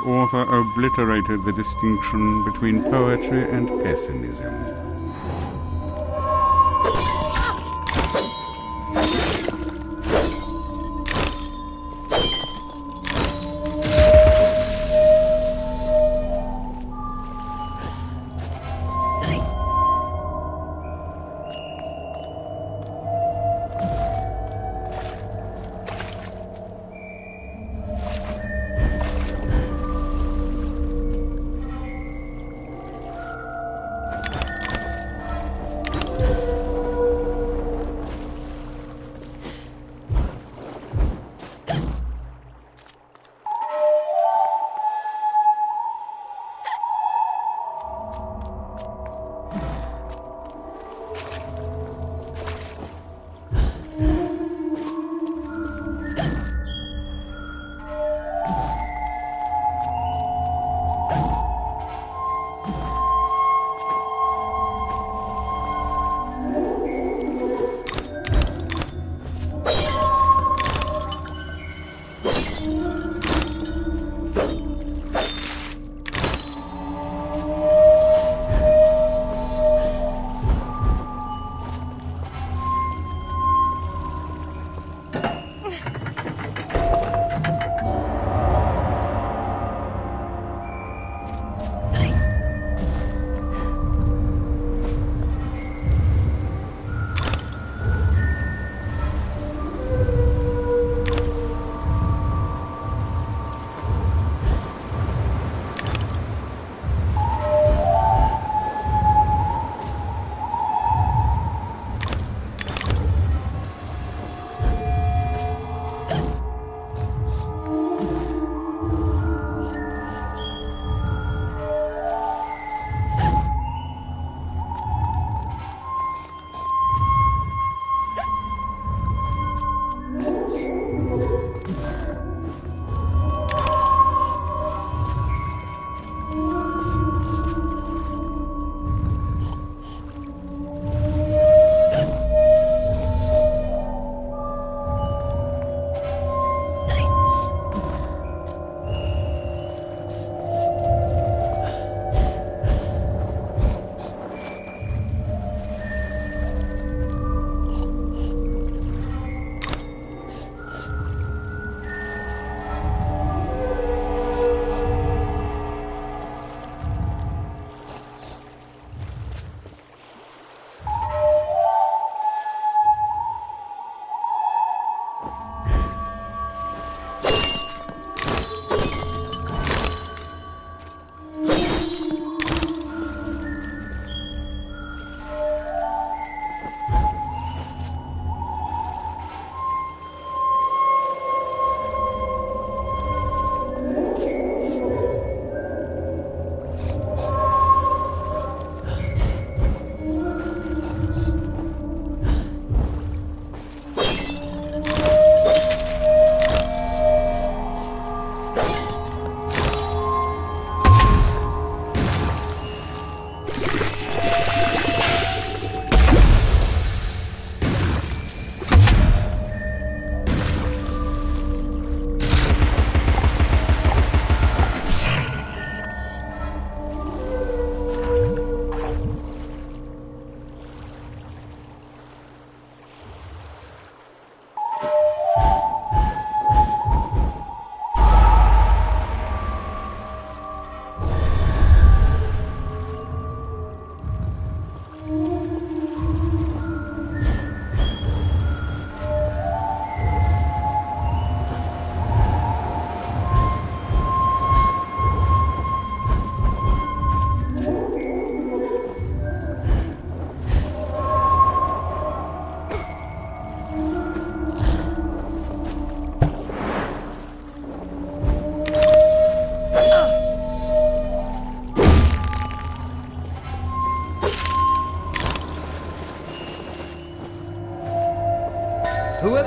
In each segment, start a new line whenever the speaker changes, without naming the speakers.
author obliterated the distinction between poetry and pessimism.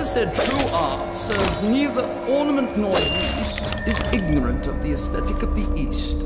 Whoever said true art serves neither ornament nor use is ignorant of the aesthetic of the East.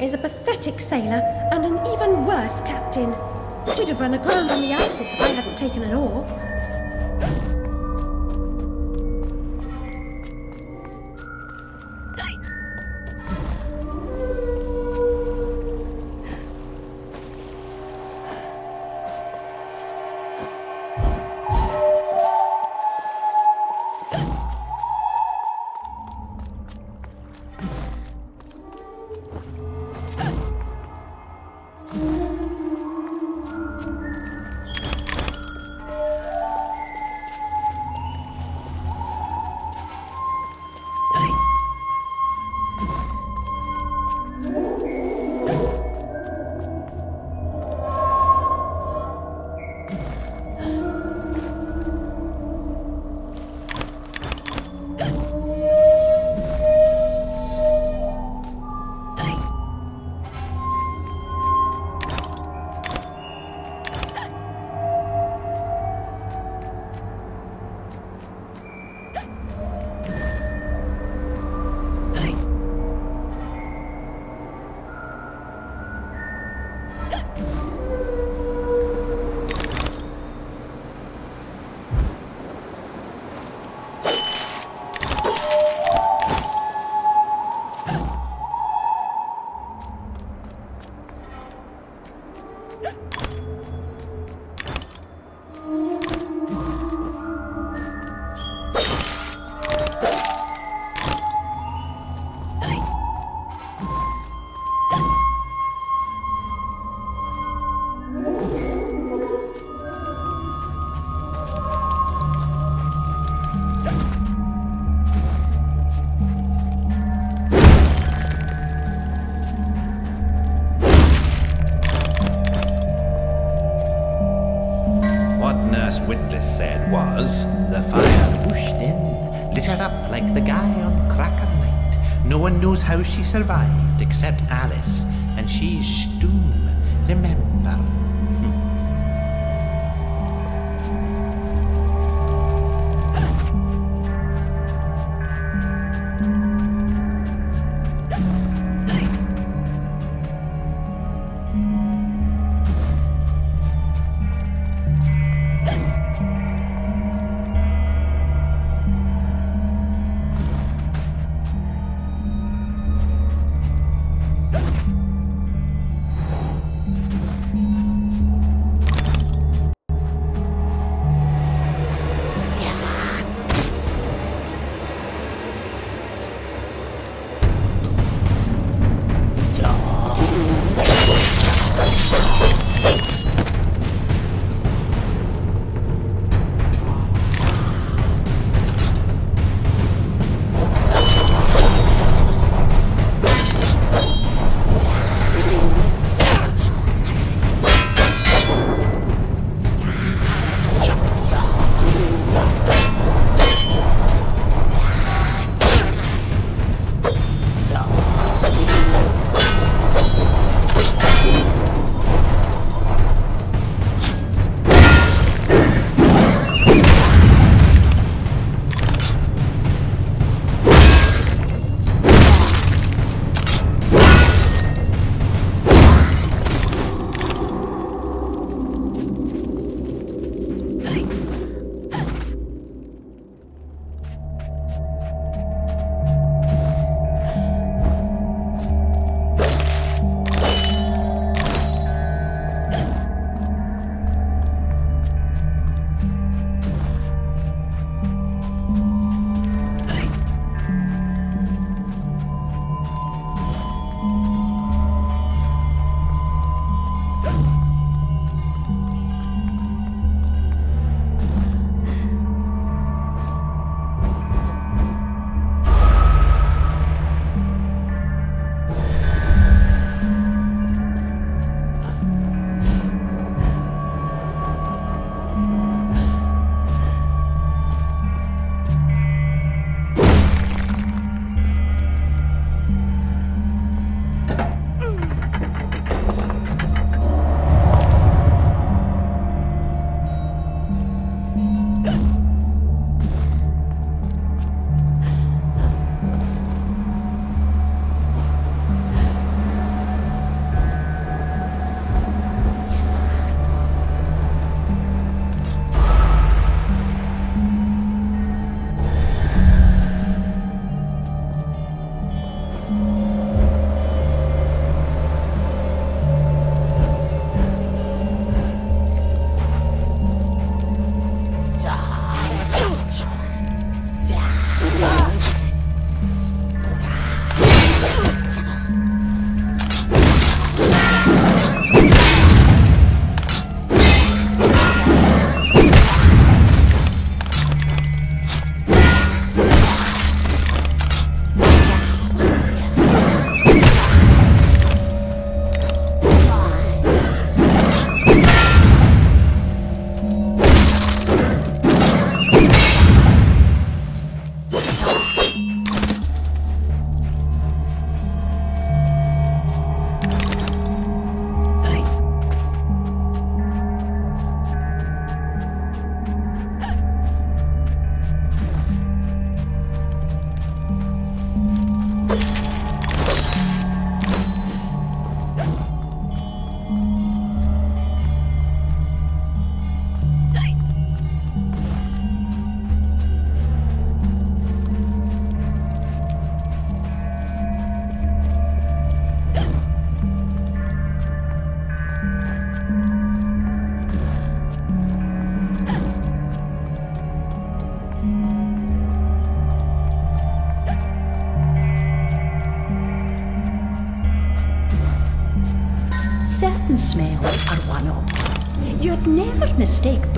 Is a pathetic sailor and an even worse captain. We'd have run aground on the Isis if I hadn't taken an oar.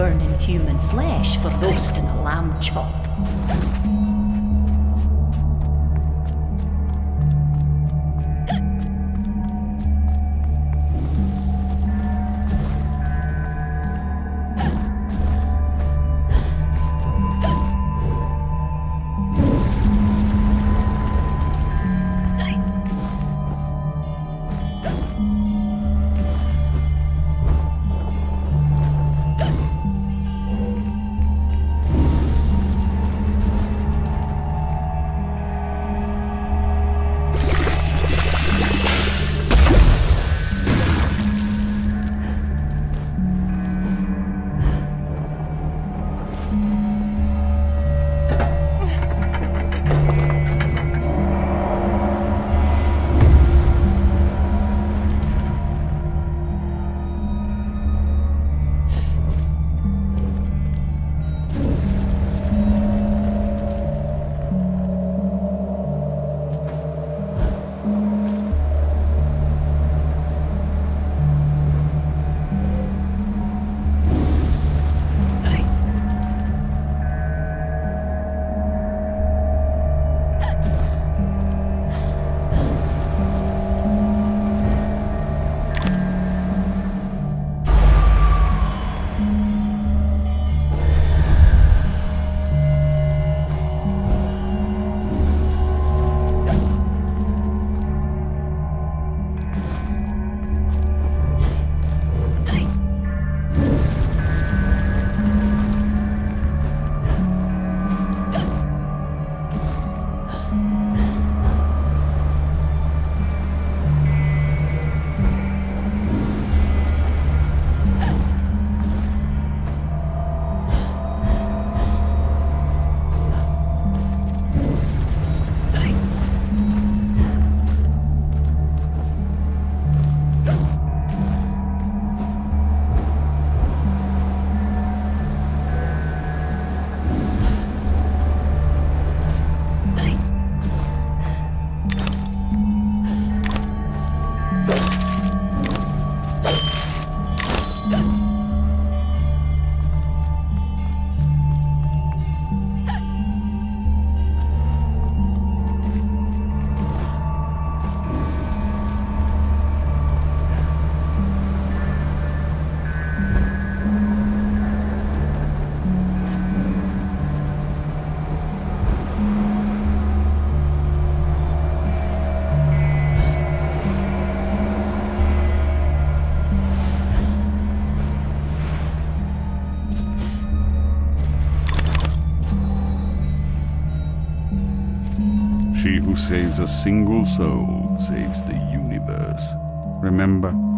Burning human flesh for roasting a lamb chop.
Saves a single soul saves the universe. Remember?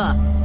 あ。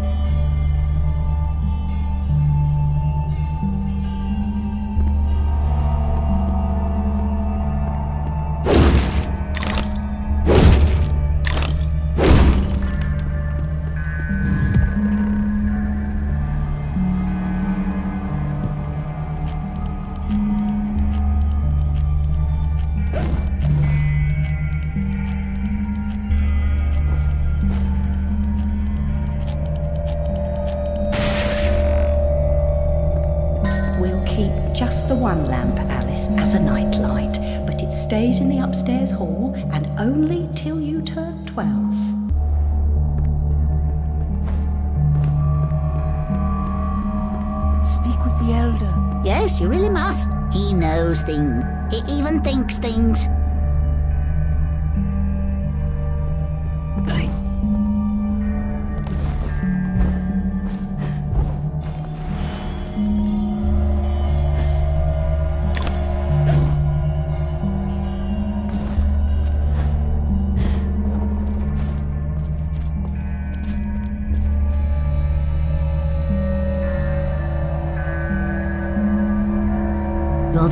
We'll keep just the one lamp, Alice, as a nightlight, but it stays in the upstairs hall and only till you turn 12.
Speak with the elder.
Yes, you really must. He knows things. He even thinks things.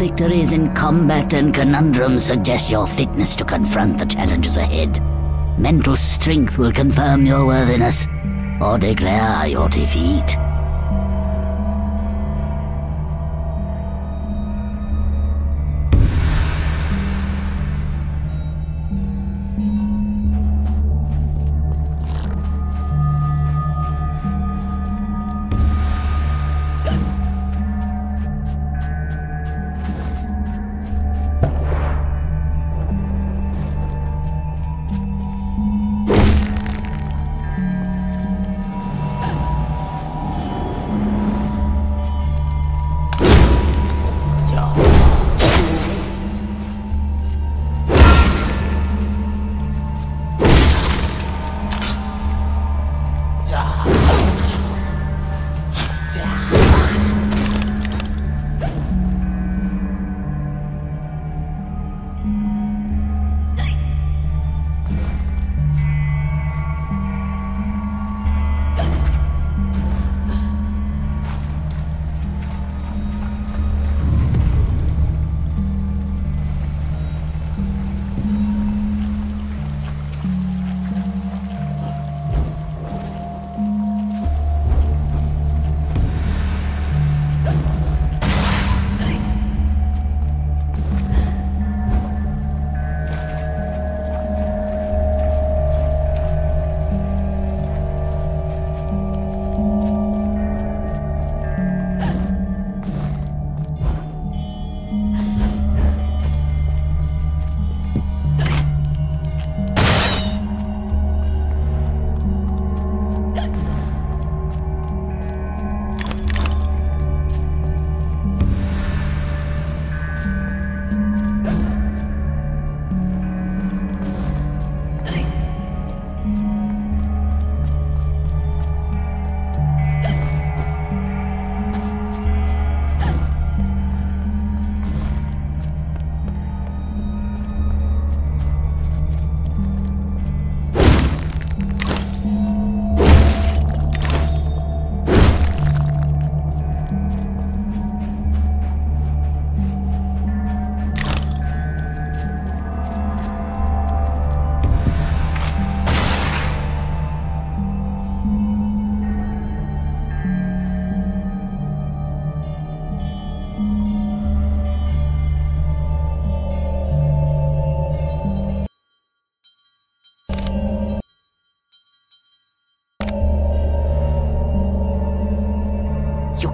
Victories in combat and conundrums suggest your fitness to confront the challenges ahead. Mental strength will confirm your worthiness or declare your defeat.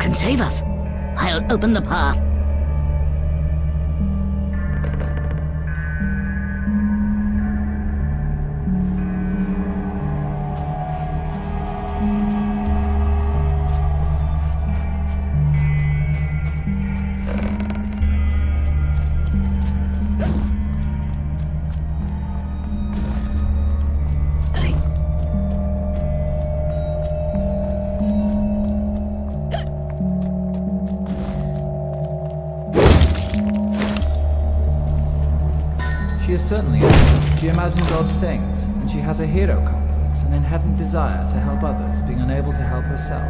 Can save us. I'll open the path.
Imagines odd things, and she has a hero complex, an inherent desire to help others, being unable to help herself,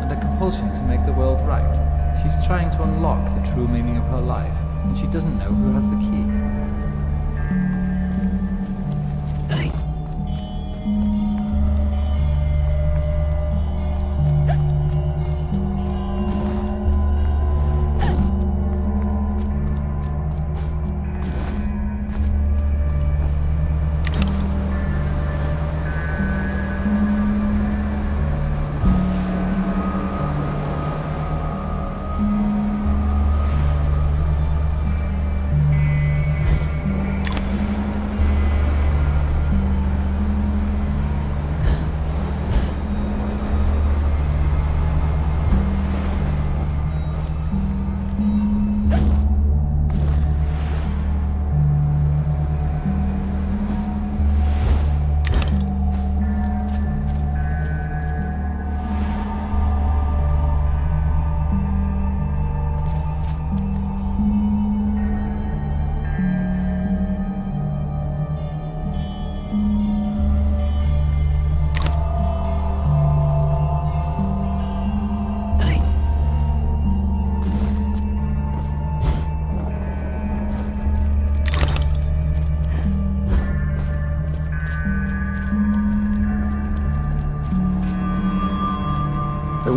and a compulsion to make the world right. She's trying to unlock the true meaning of her life, and she doesn't know who has the key.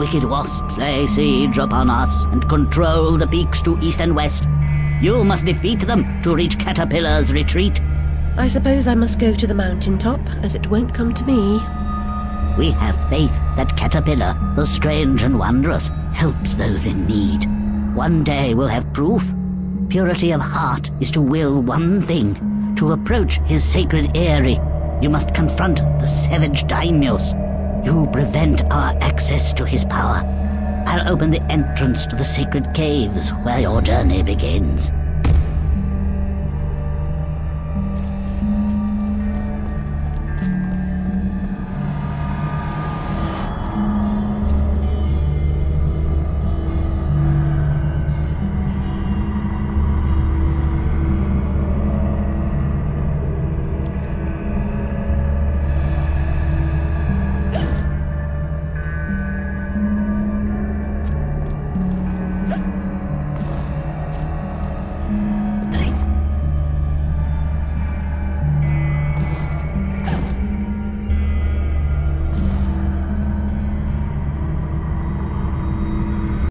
Wicked wasps lay siege upon us and control the peaks to east and west. You must defeat them to reach Caterpillar's retreat.
I suppose I must go to the mountain top, as it won't come to me.
We have faith that Caterpillar, the strange and wondrous, helps those in need. One day we'll have proof. Purity of heart is to will one thing, to approach his sacred eyrie. You must confront the savage daimyos. You prevent our access to his power. I'll open the entrance to the sacred caves where your journey begins.